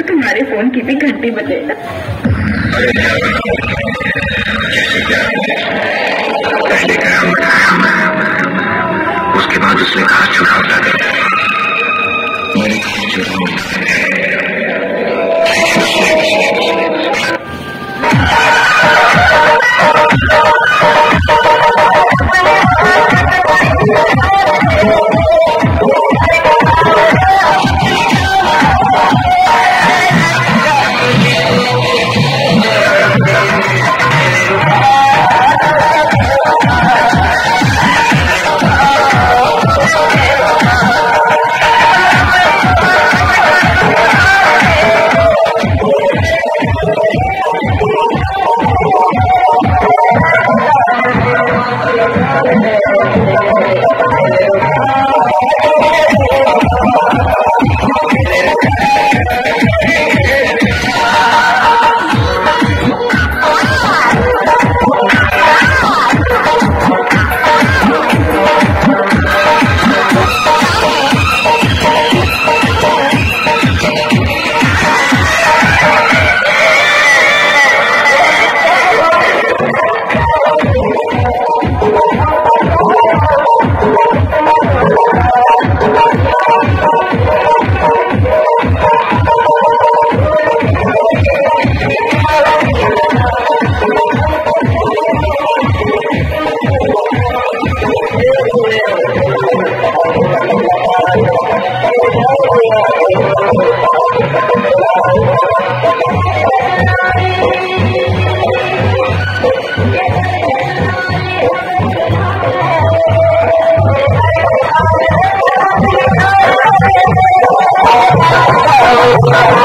तो तुम्हारे फ़ोन की भी घंटी बजेगा। उसके बाद उसने कहा चुनाव लगा يا جان